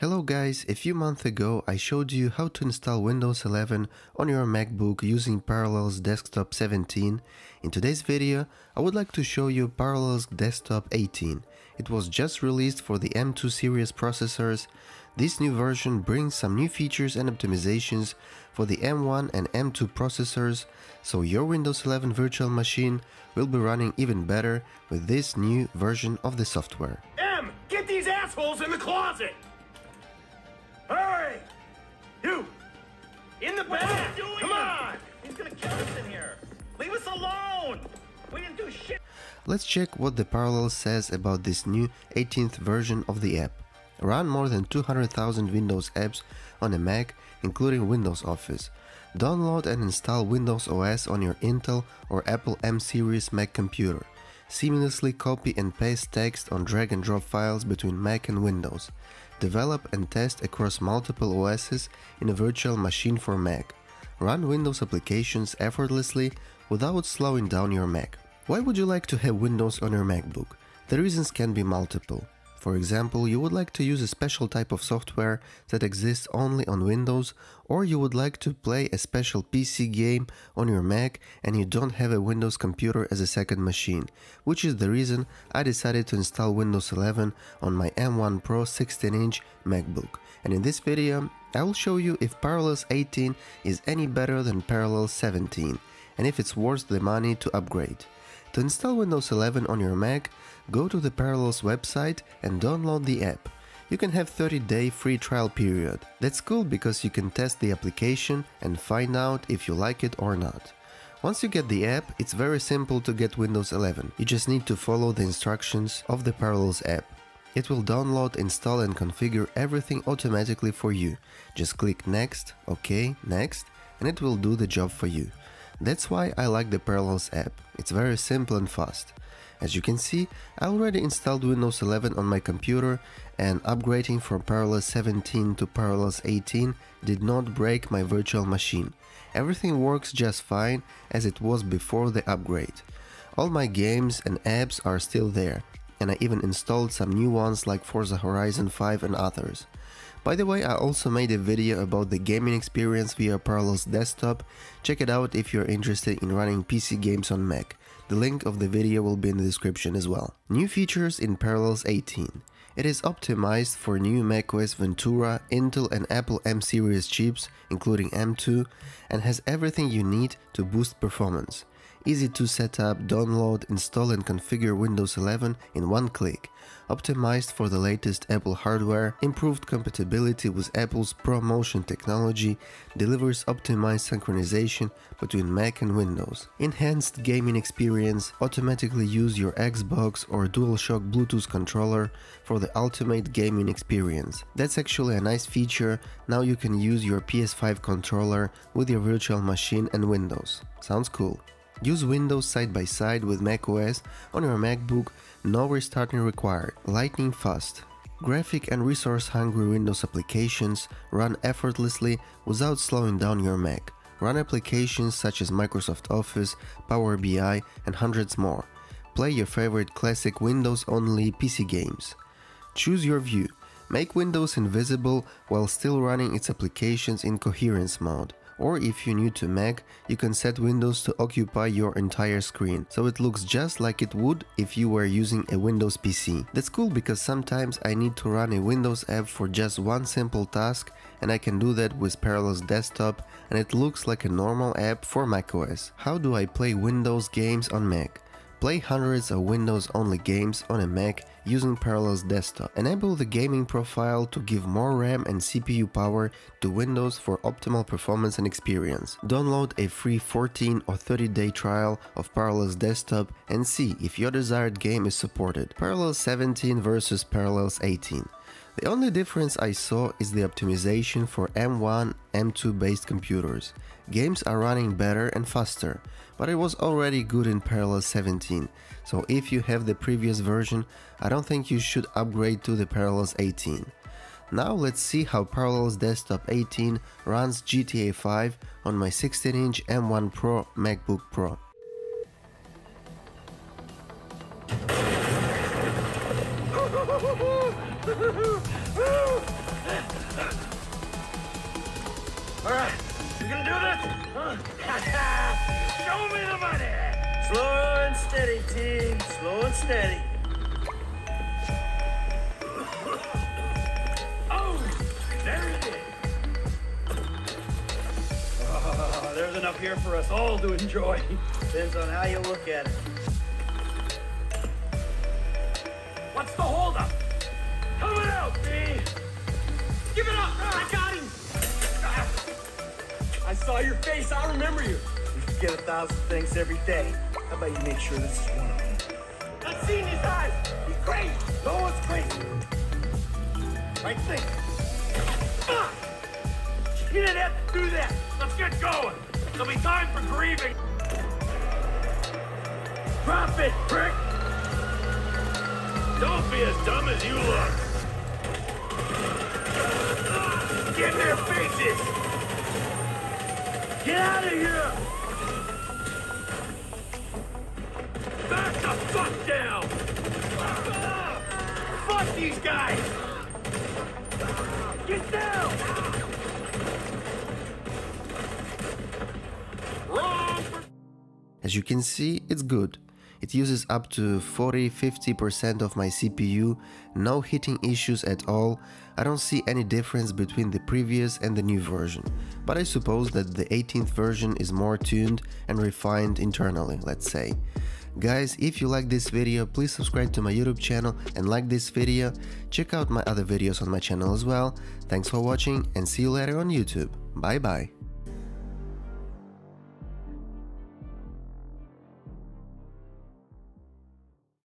Hello guys, a few months ago I showed you how to install Windows 11 on your MacBook using Parallels Desktop 17. In today's video I would like to show you Parallels Desktop 18. It was just released for the M2 series processors. This new version brings some new features and optimizations for the M1 and M2 processors, so your Windows 11 virtual machine will be running even better with this new version of the software. M, get these assholes in the closet! Hurry! You! In the back! Come on! He's gonna kill us in here. Leave us alone. We didn't do shit. Let's check what the Parallel says about this new 18th version of the app. Run more than 200,000 Windows apps on a Mac, including Windows Office. Download and install Windows OS on your Intel or Apple M series Mac computer. Seamlessly copy and paste text on drag and drop files between Mac and Windows. Develop and test across multiple OSs in a virtual machine for Mac. Run Windows applications effortlessly without slowing down your Mac. Why would you like to have Windows on your MacBook? The reasons can be multiple. For example, you would like to use a special type of software that exists only on Windows, or you would like to play a special PC game on your Mac and you don't have a Windows computer as a second machine, which is the reason I decided to install Windows 11 on my M1 Pro 16-inch MacBook. And in this video, I will show you if Parallels 18 is any better than Parallels 17, and if it's worth the money to upgrade. To install Windows 11 on your Mac, go to the Parallels website and download the app. You can have 30 day free trial period. That's cool because you can test the application and find out if you like it or not. Once you get the app, it's very simple to get Windows 11. You just need to follow the instructions of the Parallels app. It will download, install and configure everything automatically for you. Just click next, OK, next, and it will do the job for you. That's why I like the Parallels app. It's very simple and fast. As you can see, I already installed Windows 11 on my computer and upgrading from Parallels 17 to Parallels 18 did not break my virtual machine. Everything works just fine as it was before the upgrade. All my games and apps are still there, and I even installed some new ones like Forza Horizon 5 and others. By the way, I also made a video about the gaming experience via Parallels Desktop, check it out if you're interested in running PC games on Mac. The link of the video will be in the description as well. New features in Parallels 18. It is optimized for new macOS Ventura, Intel and Apple M series chips, including M2, and has everything you need to boost performance. Easy to set up, download, install and configure Windows 11 in one click. Optimized for the latest Apple hardware, improved compatibility with Apple's ProMotion technology, delivers optimized synchronization between Mac and Windows. Enhanced gaming experience, automatically use your Xbox or DualShock Bluetooth controller for the ultimate gaming experience. That's actually a nice feature, now you can use your PS5 controller with your virtual machine and Windows. Sounds cool. Use Windows side by side with macOS on your MacBook, no restarting required, lightning fast. Graphic and resource hungry Windows applications run effortlessly without slowing down your Mac. Run applications such as Microsoft Office, Power BI and hundreds more. Play your favorite classic Windows only PC games. Choose your view. Make Windows invisible while still running its applications in coherence mode or if you're new to Mac, you can set Windows to occupy your entire screen, so it looks just like it would if you were using a Windows PC. That's cool because sometimes I need to run a Windows app for just one simple task and I can do that with Parallels Desktop and it looks like a normal app for macOS. How do I play Windows games on Mac? Play hundreds of Windows-only games on a Mac using Parallels Desktop. Enable the gaming profile to give more RAM and CPU power to Windows for optimal performance and experience. Download a free 14 or 30 day trial of Parallels Desktop and see if your desired game is supported. Parallels 17 versus Parallels 18. The only difference I saw is the optimization for M1, M2 based computers. Games are running better and faster, but it was already good in Parallels 17, so if you have the previous version, I don't think you should upgrade to the Parallels 18. Now let's see how Parallels Desktop 18 runs GTA 5 on my 16-inch M1 Pro MacBook Pro. All right, you do this. Show me the. Slow and steady, team. Slow and steady. Oh, there it is. Oh, there's enough here for us all to enjoy. Depends on how you look at it. What's the holdup? Out, B! Give it up! I got him! I saw your face, I remember you. We forget a thousand things every day. How about you make sure this is one of them? I've seen his eyes. He's crazy. No one's crazy. Right thing. Fuck! You didn't have to do that. Let's get going. There'll be time for grieving. Drop it, prick! Don't be as dumb as you look. Get in their faces! Get out of here! Back the fuck down! Fuck these guys! Get down! As you can see, it's good. It uses up to 40-50% of my CPU, no heating issues at all, I don't see any difference between the previous and the new version, but I suppose that the 18th version is more tuned and refined internally, let's say. Guys, if you like this video, please subscribe to my YouTube channel and like this video. Check out my other videos on my channel as well. Thanks for watching and see you later on YouTube. Bye bye.